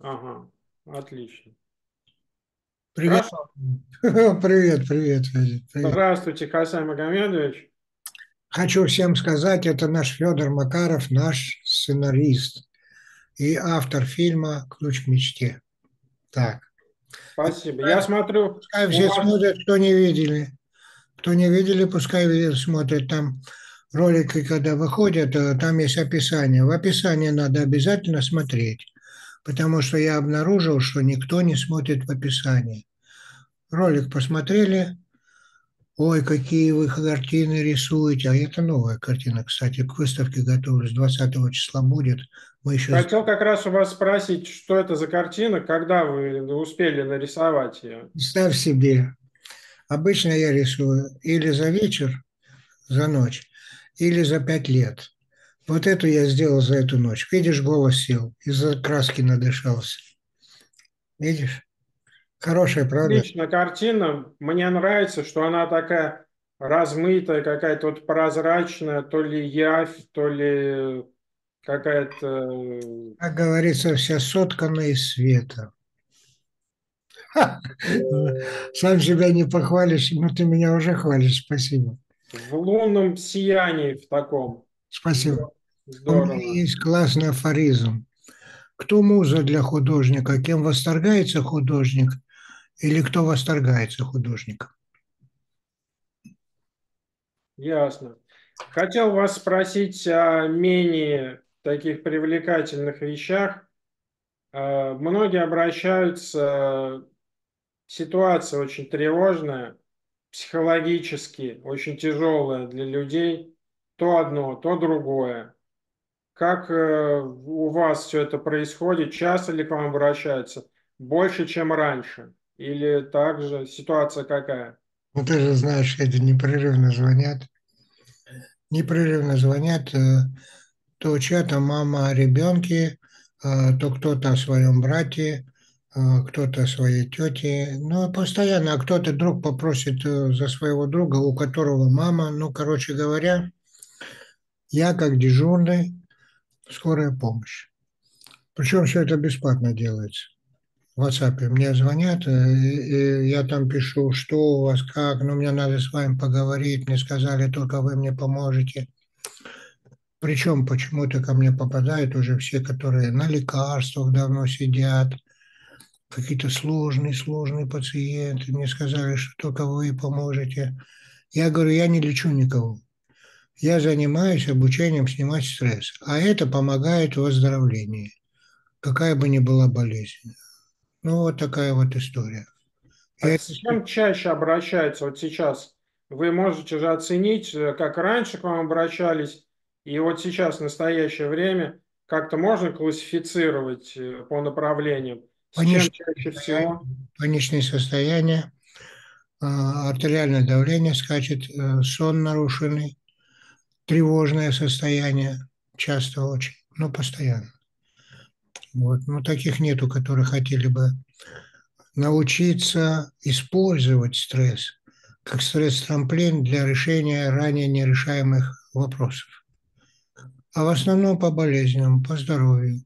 Ага, отлично. Привет. Хорошо. Привет, привет. Привет. Здравствуйте, Хасан Магомедович. Хочу всем сказать, это наш Федор Макаров, наш сценарист и автор фильма «Ключ к мечте». Так. Спасибо. Я смотрю... Пускай все вас- смотрят, кто не видели. Кто не видели, пускай смотрят. Там ролики, когда выходят, э, там есть описание. В описании надо обязательно смотреть, потому что я обнаружил, что никто не смотрит в описании. Ролик посмотрели, ой, какие вы картины рисуете. А это новая картина, кстати, к выставке готовлюсь. 20 числа будет. Мы еще... Хотел как раз у вас спросить, что это за картина, когда вы успели нарисовать ее? Представь себе, обычно я рисую или за вечер, за ночь, или за пять лет. Вот эту я сделал за эту ночь. Видишь, голос сел, из-за краски надышался. Видишь? Хорошая, правда? Отличная картина. Мне нравится, что она такая размытая, какая-то вот прозрачная, то ли явь, то ли какая-то... Как говорится, вся соткана из света. Ха! Сам себя не похвалишь, но ты меня уже хвалишь. Спасибо. В лунном сиянии в таком. Спасибо. У Здорово. меня есть классный афоризм. Кто муза для художника? Кем восторгается художник? Или кто восторгается художником? Ясно. Хотел вас спросить о менее таких привлекательных вещах. Э, Многие обращаются, ситуация очень тревожная, психологически очень тяжелая для людей. То одно, то другое. Как э, у вас все это происходит? Часто ли к вам обращаются? Больше, чем раньше? Или также ситуация какая? Ну, ты же знаешь, эти непрерывно звонят. Непрерывно звонят. э, То чья-то мама о ребенке, э, то кто-то о своем брате, кто-то о своей тете. Ну, постоянно, а кто-то друг попросит за своего друга, у которого мама. Ну, короче говоря, я как дежурный, скорая помощь. Причем все это бесплатно делается. В WhatsApp мне звонят, э, и и я там пишу, что у вас, как, ну, мне надо с вами поговорить, мне сказали, только вы мне поможете. Причем почему-то ко мне попадают уже все, которые на лекарствах давно сидят, какие-то сложные, сложные пациенты. Мне сказали, что только вы поможете. Я говорю, я не лечу никого. Я занимаюсь обучением снимать стресс, а это помогает в выздоровлении, какая бы ни была болезнь. Ну, вот такая вот история. А Я- с чем чаще обращаются? Вот сейчас вы можете же оценить, э, как раньше к вам обращались, и вот сейчас, в настоящее время, как-то можно классифицировать э, по направлениям? С чем Конечно. чаще всего? паничные состояния, а, артериальное давление скачет, э, сон нарушенный, тревожное состояние, часто очень, но постоянно. Вот. Но таких нету, которые хотели бы научиться использовать стресс как стресс-трамплин для решения ранее нерешаемых вопросов. А в основном по болезням, по здоровью.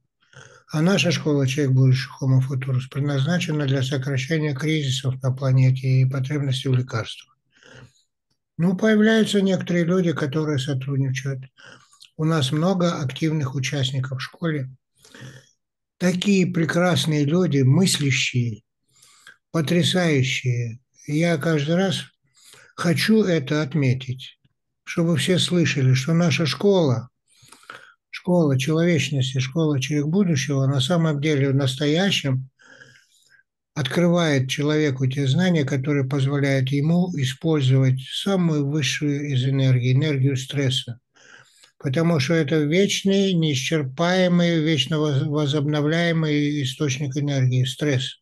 А наша школа «Человек будущего Homo Futurus» предназначена для сокращения кризисов на планете и потребностей в лекарствах. Ну, появляются некоторые люди, которые сотрудничают. У нас много активных участников в школе. Такие прекрасные люди, мыслящие, потрясающие. Я каждый раз хочу это отметить, чтобы все слышали, что наша школа, школа человечности, школа человек будущего, на самом деле в настоящем открывает человеку те знания, которые позволяют ему использовать самую высшую из энергий, энергию стресса. Потому что это вечный, неисчерпаемый, вечно воз- возобновляемый источник энергии, стресс.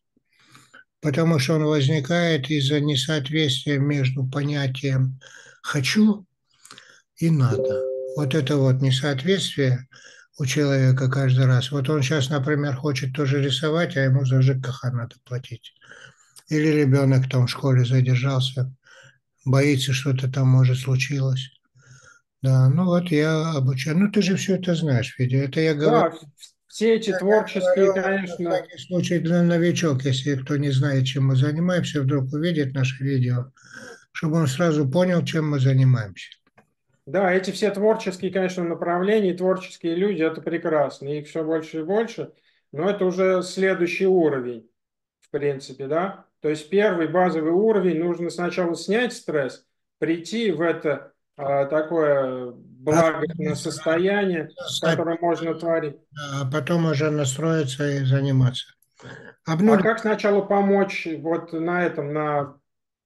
Потому что он возникает из-за несоответствия между понятием «хочу» и «надо». Вот это вот несоответствие у человека каждый раз. Вот он сейчас, например, хочет тоже рисовать, а ему за ЖКХ надо платить. Или ребенок там в школе задержался, боится, что-то там может случилось. Да, ну вот я обучаю. Ну ты же все это знаешь, Федя. Это я говорю. Да, все эти Я творческие, говорю, на конечно, всякий случай для новичок, если кто не знает, чем мы занимаемся, вдруг увидит наше видео, чтобы он сразу понял, чем мы занимаемся. Да, эти все творческие, конечно, направления, творческие люди, это прекрасно, их все больше и больше, но это уже следующий уровень, в принципе, да. То есть первый базовый уровень, нужно сначала снять стресс, прийти в это а, такое благостное состояние, в котором можно творить. А потом уже настроиться и заниматься. А Обнулить как сначала помочь вот на этом, на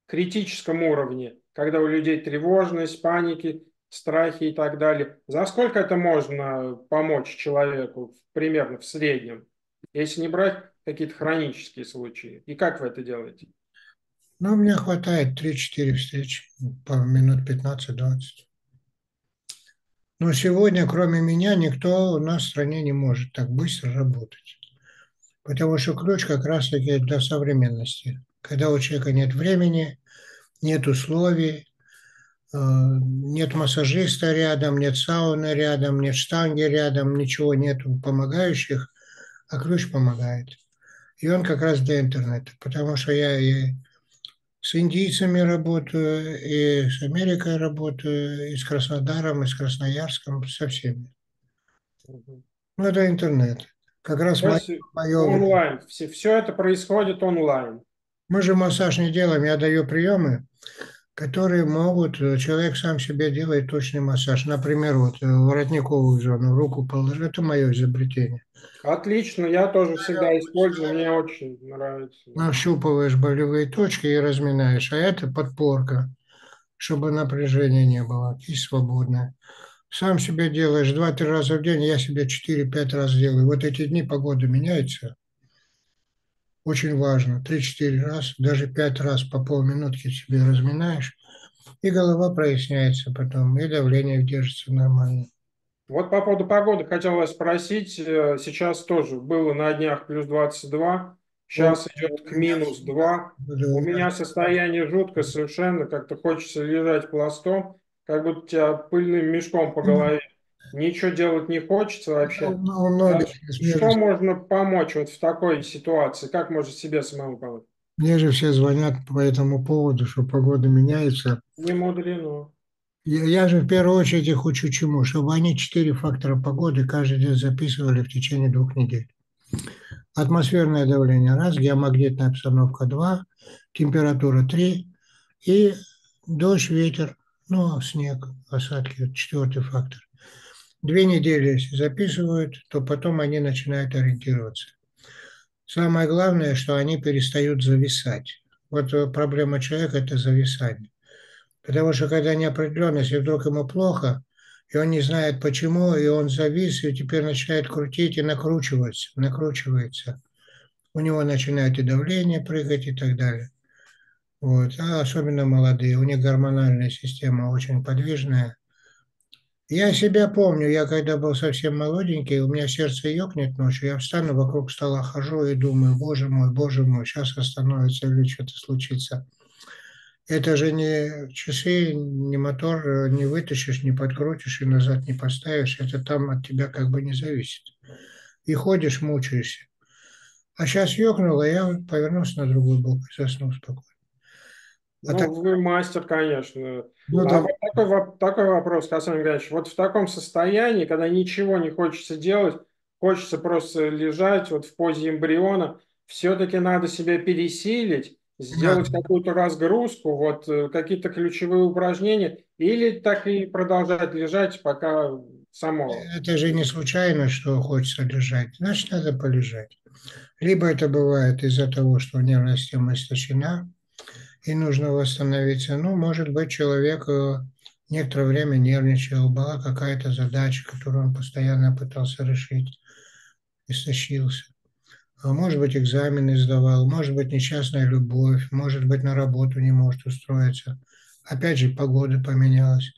критическом уровне, когда у людей тревожность, паники, страхи и так далее? За сколько это можно помочь человеку примерно в среднем, если не брать какие-то хронические случаи? И как вы это делаете? Ну, мне хватает 3-4 встречи по минут 15-20. Но сегодня, кроме меня, никто у нас в стране не может так быстро работать. Потому что ключ как раз-таки для современности. Когда у человека нет времени, нет условий, нет массажиста рядом, нет сауны рядом, нет штанги рядом, ничего нет помогающих, а ключ помогает. И он как раз для интернета. Потому что я и с индийцами работаю, и с Америкой работаю, и с Краснодаром, и с Красноярском, со всеми. Ну, это интернет. Как раз мое, мое... онлайн, все, все это происходит онлайн. Мы же массаж не делаем, я даю приемы, которые могут, человек сам себе делает точный массаж. Например, вот э, воротниковую зону, руку положить, это мое изобретение. Отлично, я тоже всегда использую, мне очень нравится. Нащупываешь болевые точки и разминаешь, а это подпорка, чтобы напряжения не было, и свободная. Сам себе делаешь 2-3 раза в день, я себе 4-5 раз делаю. Вот эти дни погода меняется, очень важно, 3-4 раз, даже 5 раз по полминутки себе разминаешь, и голова проясняется потом, и давление держится нормально. Вот по поводу погоды хотел вас спросить. Э, Сейчас тоже было на днях плюс 22, сейчас идет к минус 2. У меня состояние жуткое совершенно, как-то хочется лежать пластом, как будто тебя пыльным мешком по голове. Ничего делать не хочется вообще. Ну, многих Что можно помочь вот в такой ситуации? Как можно себе самому помочь? Мне же все звонят по этому поводу, что погода меняется. Не мудрено. Я, я же в первую очередь их учу чему? Чтобы они четыре фактора погоды каждый день записывали в течение двух недель. Атмосферное давление – раз, геомагнитная обстановка – два, температура – три и дождь, ветер, ну, снег, осадки – четвертый фактор. Две недели, если записывают, то потом они начинают ориентироваться. Самое главное, что они перестают зависать. Вот э, проблема человека – это зависание. Потому что когда неопределенность, и вдруг ему плохо, и он не знает почему, и он завис, и теперь начинает крутить и накручиваться, накручивается. У него начинает и давление прыгать и так далее. Вот. А особенно молодые, у них гормональная система очень подвижная. Я себя помню, я когда был совсем молоденький, у меня сердце ёкнет ночью, я встану, вокруг стола хожу и думаю, боже мой, боже мой, сейчас остановится или что-то случится. Это же не часы, не мотор, не вытащишь, не подкрутишь и назад не поставишь. Это там от тебя как бы не зависит. И ходишь, мучаешься. А сейчас ёкнуло, я повернулся на другой бок и заснул спокойно. А ну, так... вы мастер, конечно. Ну, а да. вот такой, такой вопрос, Хасан Григорьевич. Вот в таком состоянии, когда ничего не хочется делать, хочется просто лежать вот в позе эмбриона, все-таки надо себя пересилить, сделать да. какую-то разгрузку, вот э, какие-то ключевые упражнения, или так и продолжать лежать, пока само... Это же не случайно, что хочется лежать. Значит, надо полежать. Либо это бывает из-за того, что нервная система истощена, и нужно восстановиться. Ну, может быть, человек э, некоторое время нервничал, была какая-то задача, которую он постоянно пытался решить, истощился. А может быть, экзамены сдавал, может быть, несчастная любовь, может быть, на работу не может устроиться. Опять же, погода поменялась.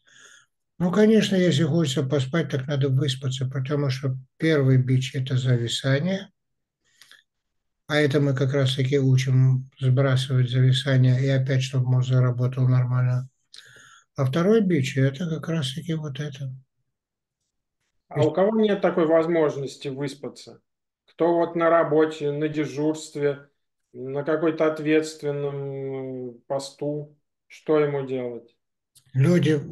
Ну, конечно, если хочется поспать, так надо выспаться, потому что первый бич – это зависание, а это мы как раз-таки учим сбрасывать зависание и опять, чтобы мозг заработал нормально. А второй бич – это как раз-таки вот это. А у кого нет такой возможности выспаться? Кто вот на работе, на дежурстве, на какой-то ответственном посту, что ему делать? Люди,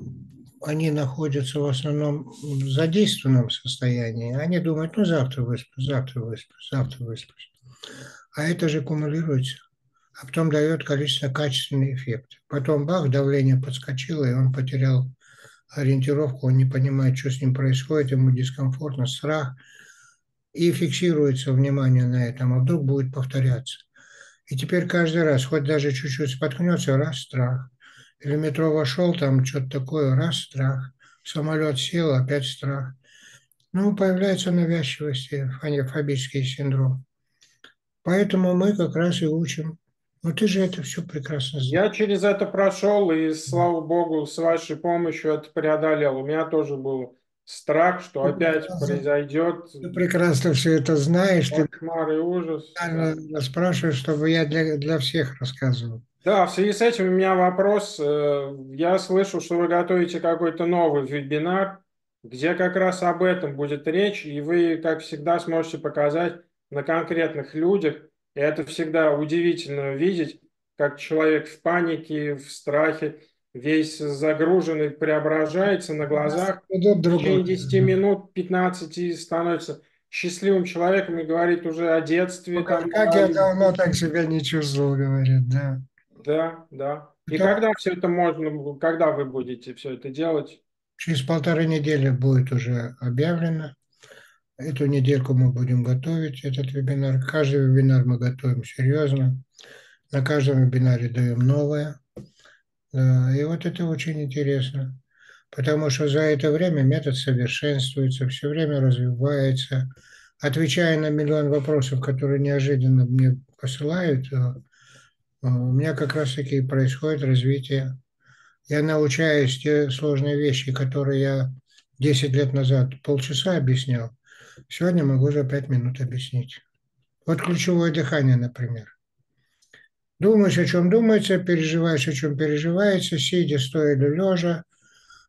они находятся в основном в задействованном состоянии. Они думают, ну завтра высплюсь, завтра высплюсь, завтра высплюсь. А это же кумулируется, а потом дает количество качественный эффект. Потом бах, давление подскочило, и он потерял ориентировку, он не понимает, что с ним происходит, ему дискомфортно, страх, и фиксируется внимание на этом, а вдруг будет повторяться. И теперь каждый раз, хоть даже чуть-чуть споткнется, раз страх. Или метро вошел, там что-то такое, раз страх. Самолет сел, опять страх. Ну, появляется навязчивость, фобический синдром. Поэтому мы как раз и учим. Ну, ты же это все прекрасно знаешь. Я через это прошел, и, слава богу, с вашей помощью это преодолел. У меня тоже был страх, что ты опять произойдет. Ты прекрасно все это знаешь. Кошмар и ужас. Ты спрашиваешь, чтобы я для, для всех рассказывал. Да, в связи с этим у меня вопрос. Э, я слышу, что вы готовите какой-то новый вебинар, где как раз об этом будет речь, и вы, как всегда, сможете показать на конкретных людях. И это всегда удивительно видеть, как человек в панике, в страхе, весь загруженный, преображается на глазах. В течение 10 минут, 15 становится счастливым человеком и говорит уже о детстве. Ну, там, как я давно так себя не чувствовал, говорит, да. Да, да. И да. когда все это можно, когда вы будете все это делать? Через полторы недели будет уже объявлено. Эту недельку мы будем готовить этот вебинар. Каждый вебинар мы готовим серьезно. На каждом вебинаре даем новое. И вот это очень интересно, потому что за это время метод совершенствуется, все время развивается. Отвечая на миллион вопросов, которые неожиданно мне посылают, э, у меня как раз-таки происходит развитие. Я научаюсь те сложные вещи, которые я 10 лет назад полчаса объяснял, сегодня могу за 5 минут объяснить. Вот ключевое дыхание, например. Думаешь, о чем думается, переживаешь, о чем переживается, сидя, стоя или лежа,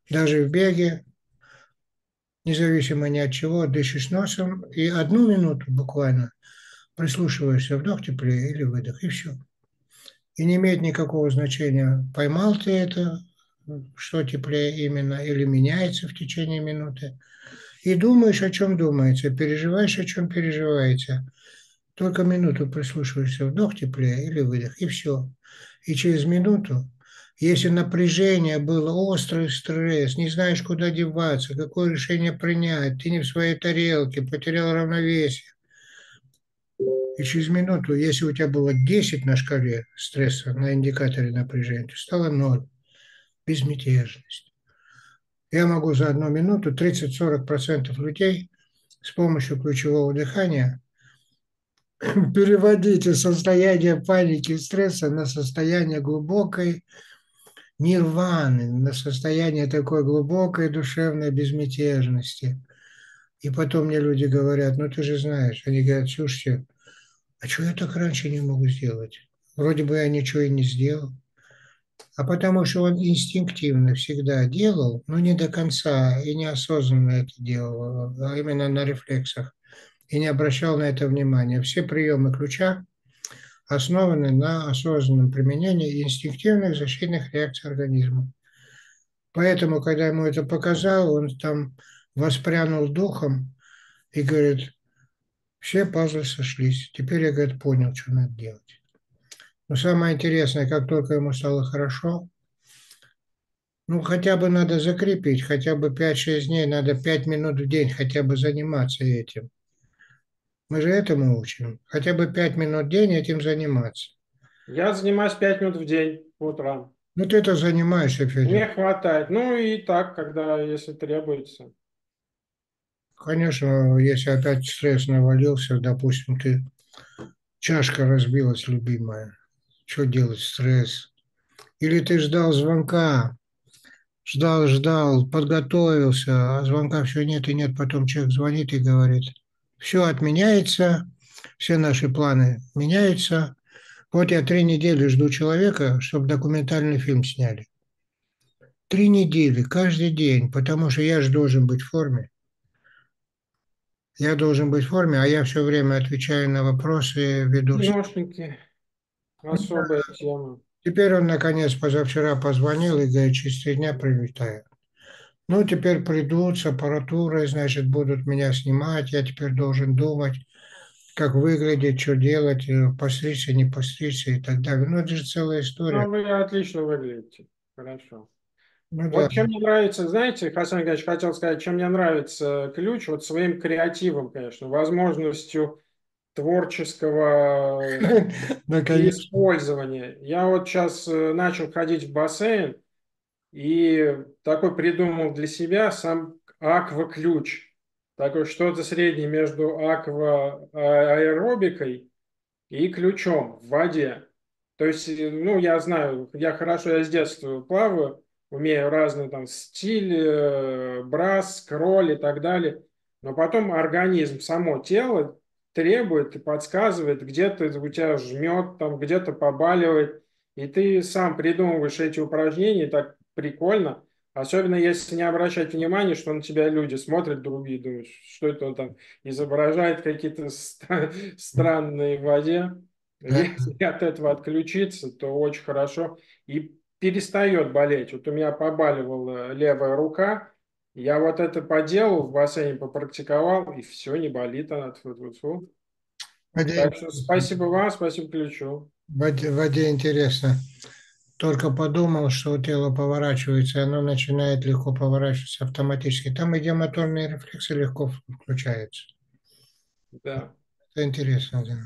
даже в беге, независимо ни от чего, дышишь носом и одну минуту буквально прислушиваешься, вдох теплее или выдох, и все. И не имеет никакого значения, поймал ты это, что теплее именно, или меняется в течение минуты. И думаешь, о чем думается, переживаешь, о чем переживаете. Только минуту прислушиваешься, вдох теплее или выдох, и все. И через минуту, если напряжение было, острый стресс, не знаешь, куда деваться, какое решение принять, ты не в своей тарелке, потерял равновесие, и через минуту, если у тебя было 10 на шкале стресса, на индикаторе напряжения, стало 0. Безмятежность. Я могу за одну минуту 30-40% людей с помощью ключевого дыхания переводить из состояния паники и стресса на состояние глубокой нирваны, на состояние такой глубокой душевной безмятежности. И потом мне люди говорят, ну ты же знаешь, они говорят, слушайте, а что я так раньше не могу сделать? Вроде бы я ничего и не сделал. А потому что он инстинктивно всегда делал, но не до конца и неосознанно это делал, а именно на рефлексах и не обращал на это внимания. Все приемы ключа основаны на осознанном применении инстинктивных защитных реакций организма. Поэтому, когда ему это показал, он там воспрянул духом и говорит, все пазлы сошлись. Теперь я, говорит, понял, что надо делать. Но самое интересное, как только ему стало хорошо, ну, хотя бы надо закрепить, хотя бы 5-6 дней, надо 5 минут в день хотя бы заниматься этим. Мы же этому учим. Хотя бы 5 минут в день этим заниматься. Я занимаюсь 5 минут в день по утрам. Ну, ты это занимаешься, Федя. Мне хватает. Ну, и так, когда, если требуется. Конечно, если опять стресс навалился, допустим, ты чашка разбилась, любимая. Что делать, стресс? Или ты ждал звонка, ждал, ждал, подготовился, а звонка все нет и нет, потом человек звонит и говорит, все отменяется, все наши планы меняются. Вот я три недели жду человека, чтобы документальный фильм сняли. Три недели, каждый день, потому что я же должен быть в форме. Я должен быть в форме, а я все время отвечаю на вопросы, веду. все. Особая тема. Теперь он, наконец, позавчера позвонил и говорит, через три дня прилетаю. Ну, теперь придут с аппаратурой, значит, будут меня снимать, я теперь должен думать, как выглядеть, что делать, э, постричься, не постричься и так далее. Ну, это же целая история. Ну, вы отлично выглядите. Хорошо. Ну, Вот да. чем мне нравится, знаете, Хасан Гайч хотел сказать, чем мне нравится ключ, вот своим креативом, конечно, возможностью творческого использования. Я вот сейчас начал ходить в бассейн и такой придумал для себя сам аква-ключ. Такой что-то среднее между аква-аэробикой и ключом в воде. То есть, ну, я знаю, я хорошо, я с детства плаваю, умею разные там стиль, э, брас, кроль и так далее. Но потом организм, само тело требует и подсказывает, где-то у тебя жмет, там где-то побаливает, и ты сам придумываешь эти упражнения, так прикольно. Особенно если не обращать внимания, что на тебя люди смотрят другие, думают, что это он там изображает какие-то странные в воде. Если от этого отключиться, то очень хорошо. И перестает болеть. Вот у меня побаливала левая рука, я вот это поделал, в бассейне попрактиковал, и все, не болит она. Тьфу -тьфу -тьфу. Так что спасибо вам, спасибо ключу. В воде, в воде интересно. Только подумал, что тело поворачивается, и оно начинает легко поворачиваться автоматически. Там и моторные рефлексы легко включаются. Да. Это интересно, да.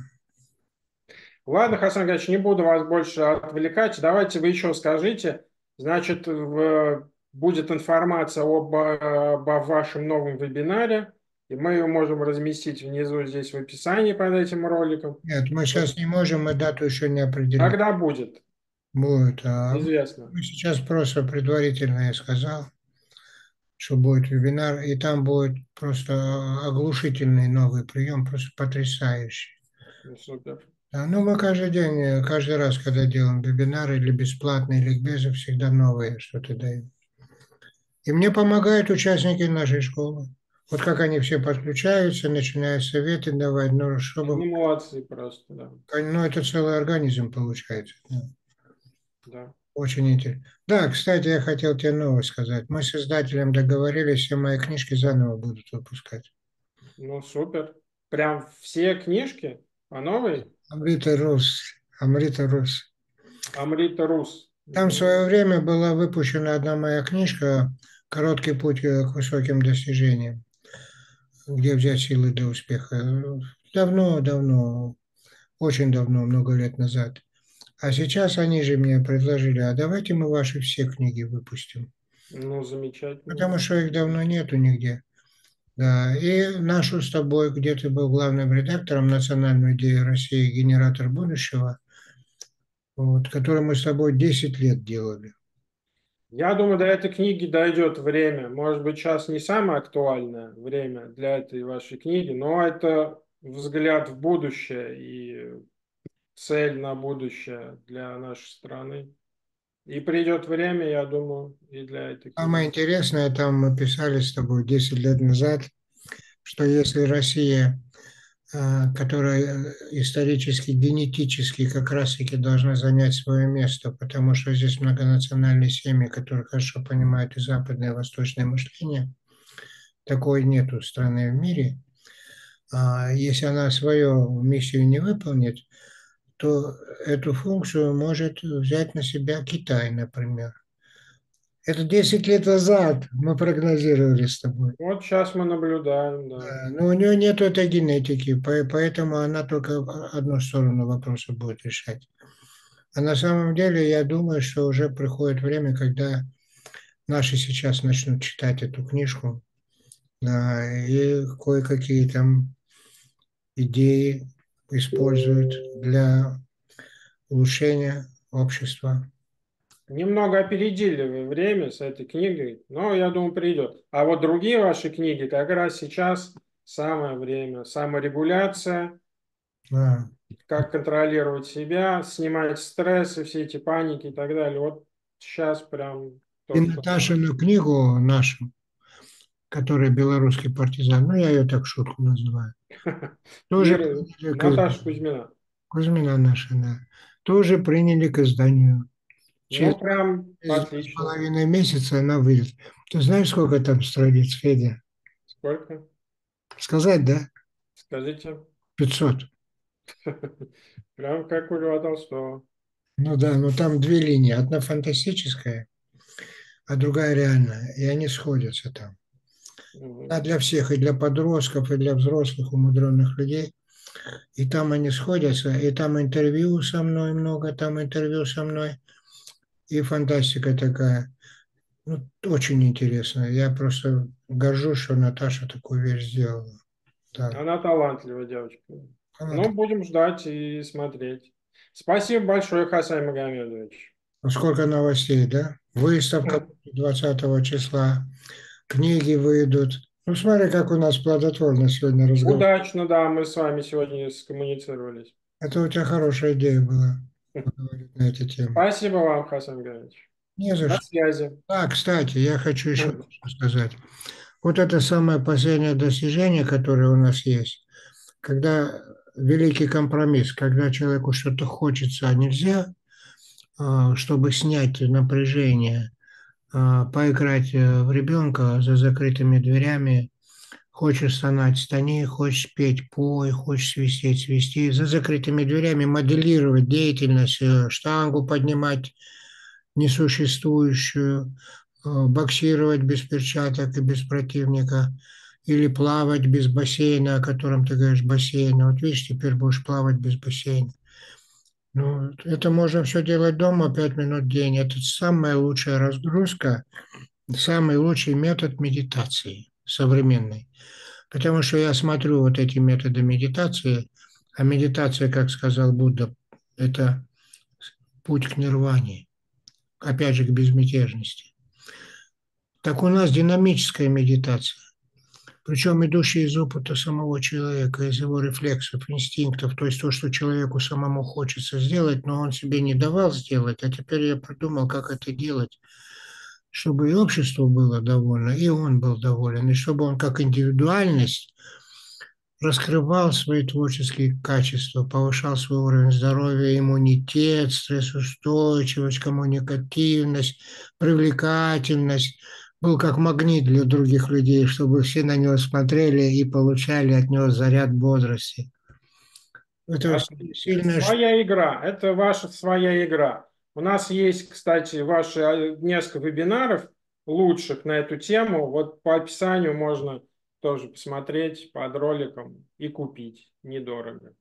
Ладно, Хасан Гайч, не буду вас больше отвлекать. Давайте вы еще скажите. Значит, в, будет информация об, об вашем новом вебинаре, и мы ее можем разместить внизу здесь в описании под этим роликом. Нет, мы сейчас не можем, мы дату еще не определили. Когда будет? Будет. А Известно. Мы сейчас просто предварительно я сказал, что будет вебинар, и там будет просто оглушительный новый прием, просто потрясающий. Ну, супер. Да, ну, мы каждый день, каждый раз, когда делаем вебинары или бесплатные ликбезы, всегда новые что-то даем. И мне помогают участники нашей школы. Вот как они все подключаются, начинают советы давать, ну, чтобы... Ну, молодцы просто, да. Ну, это целый организм получается. Да. Да. Очень интересно. Да, кстати, я хотел тебе новость сказать. Мы с издателем договорились, все мои книжки заново будут выпускать. Ну, супер. Прям все книжки по новой? Амрита Рус. Амрита Рус. Амрита Рус. Там в свое время была выпущена одна моя книжка «Короткий путь к высоким достижениям», где взять силы для успеха. Давно, давно, очень давно, много лет назад. А сейчас они же мне предложили, а давайте мы ваши все книги выпустим. Ну, замечательно. Потому что их давно нету нигде. Да, и нашу с тобой, где ты был главным редактором национальной идеи России «Генератор будущего», вот, который мы с тобой 10 лет делали. Я думаю, до этой книги дойдет время. Может быть, сейчас не самое актуальное время для этой вашей книги, но это взгляд в будущее и цель на будущее для нашей страны. И придет время, я думаю, и для этой книги. Самое интересное, там мы писали с тобой 10 лет назад, что если Россия, которая исторически, генетически как раз-таки должна занять свое место, потому что здесь многонациональные семьи, которые хорошо понимают и западное, и восточное мышление, такой нету страны в мире. Если она свою миссию не выполнит, то эту функцию может взять на себя Китай, например. Это 10 лет назад мы прогнозировали с тобой. Вот сейчас мы наблюдаем, да. да но у нее нет этой генетики, поэтому она только одну сторону вопроса будет решать. А на самом деле я думаю, что уже приходит время, когда наши сейчас начнут читать эту книжку, да, и кое-какие там идеи используют для улучшения общества. Немного опередили вы время с этой книгой, но я думаю, придет. А вот другие ваши книги как раз сейчас самое время. Саморегуляция, да. как контролировать себя, снимать стрессы, все эти паники и так далее. Вот сейчас прям... И Наташину книгу нашу который белорусский партизан, ну, я ее так шутку называю, тоже Наташа. Кузьмина. Кузьмина наша, да, тоже приняли к изданию. Через Ну, прям отлично. половиной месяца она выйдет. Ты знаешь, сколько там страниц, Федя? Сколько? Сказать, да? Скажите. 500. Прям как у Льва Толстого. Ну да, но там две линии. Одна фантастическая, а другая реальная. И они сходятся там. А для всех, и для подростков, и для взрослых, умудренных людей. И там они сходятся, и там интервью со мной много, там интервью со мной. И фантастика такая. Ну, очень интересно. Я просто горжусь, что Наташа такую вещь сделала. Да. Она талантливая девочка. Она Ну, будем ждать и смотреть. Спасибо большое, Хасан Магомедович. Ну, сколько новостей, да? Выставка 20 числа, книги выйдут. Ну, смотри, как у нас плодотворно сегодня разговор. Удачно, да, мы с вами сегодня скоммуницировались. Это у тебя хорошая идея была на эти темы. Спасибо вам, Хасан Магомедович. Не за что. связи. А, кстати, я хочу еще кое-что сказать. Вот это самое последнее достижение, которое у нас есть, когда великий компромисс, когда человеку что-то хочется, а нельзя, а, чтобы снять напряжение, а, поиграть э, в ребенка за закрытыми дверями, хочешь стонать, стани, хочешь петь, пой, хочешь свистеть, свисти, за закрытыми дверями моделировать деятельность, э, штангу поднимать несуществующую, э, боксировать без перчаток и без противника, или плавать без бассейна, о котором ты говоришь, бассейн. Вот видишь, теперь будешь плавать без бассейна. Ну, это можно все делать дома 5 минут в день. Это самая лучшая разгрузка, самый лучший метод медитации современной. Потому что я смотрю вот эти методы медитации, а медитация, как сказал Будда, это путь к нирване, опять же, к безмятежности. Так у нас динамическая медитация, причем идущая из опыта самого человека, из его рефлексов, инстинктов, то есть то, что человеку самому хочется сделать, но он себе не давал сделать, а теперь я придумал, как это делать, чтобы и общество было довольно, и он был доволен, и чтобы он как индивидуальность раскрывал свои творческие качества, повышал свой уровень здоровья, иммунитет, стрессоустойчивость, коммуникативность, привлекательность, был как магнит для других людей, чтобы все на него смотрели и получали от него заряд бодрости. Это сильная штука. Своя игра. Это ваша своя игра. У нас есть, кстати, ваши а, несколько вебинаров лучших на эту тему. Вот по описанию можно тоже посмотреть под роликом и купить. Недорого.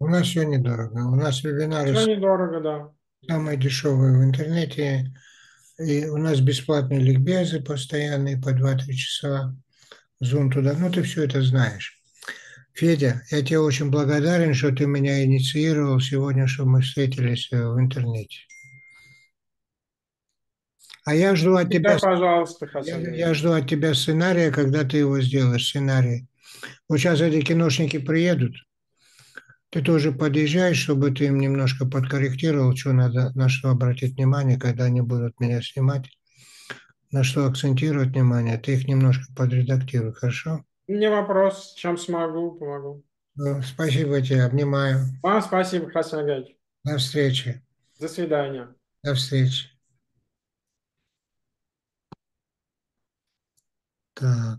У нас все недорого. У нас вебинары Все недорого, да. самые дешевые в интернете. И у нас бесплатные ликбезы постоянные по 2-3 часа. Зум туда. Ну, ты все это знаешь. Федя, я тебе очень благодарен, что ты меня инициировал сегодня, чтобы мы встретились э, в интернете. А я жду от тебя, Да, пожалуйста, я, Хасан. я жду от тебя сценария, когда ты его сделаешь, сценарий. Вот сейчас эти киношники приедут, ты тоже подъезжаешь, чтобы ты им немножко подкорректировал, что надо, на что обратить внимание, когда они будут меня снимать, на что акцентировать внимание, ты их немножко подредактируй, хорошо? Не вопрос, чем смогу, помогу. Ну, Спасибо тебе, обнимаю. Вам спасибо, Хасан Агаевич. До встречи. До свидания. До встречи. Так.